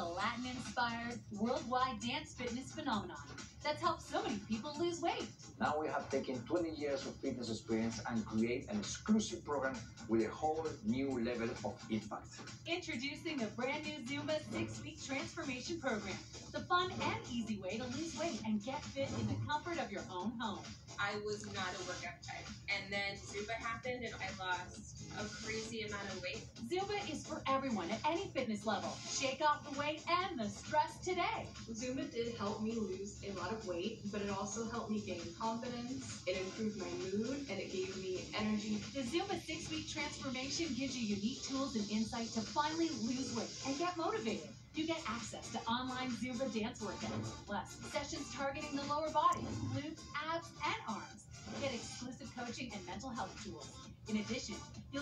a Latin inspired, worldwide dance fitness phenomenon that's helped so many people lose weight. Now we have taken 20 years of fitness experience and create an exclusive program with a whole new level of impact. Introducing the brand new Zumba six week transformation program, the fun and easy way to lose weight and get fit in the comfort of your own home. I was not a workout type. And then Zumba happened and I lost a crazy amount of weight. Zumba is for everyone at any fitness level. Shake off the weight and the stress today. Zumba did help me lose a lot of weight, but it also helped me gain confidence, it improved my mood, and it gave me energy. The Zumba six week transformation gives you unique tools and insight to finally lose weight and get motivated. You get access to online Zumba dance workouts, plus sessions targeting the lower body, glutes, abs, and arms. Get exclusive coaching and mental health tools. In addition,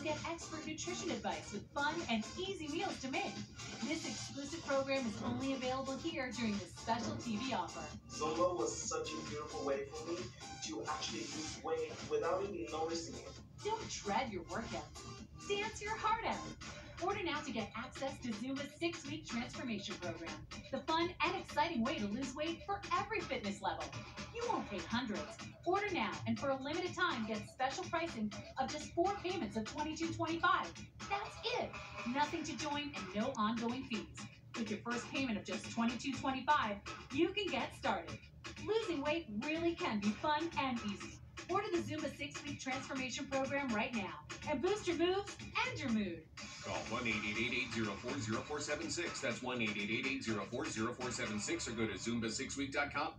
get expert nutrition advice with fun and easy meals to make. This exclusive program is only available here during this special TV offer. Zumba was such a beautiful way for me to actually lose weight without even noticing it. Don't dread your workouts. Dance your heart out. Now to get access to Zumba's six week transformation program. The fun and exciting way to lose weight for every fitness level. You won't pay hundreds. Order now and for a limited time get special pricing of just four payments of $22.25. That's it. Nothing to join and no ongoing fees. With your first payment of just $22.25, you can get started. Losing weight really can be fun and easy. Order the Zumba six week transformation program right now and boost your moves and your mood. Call 1 888 804 0476. That's 1 888 804 0476 or go to Zumba6week.com.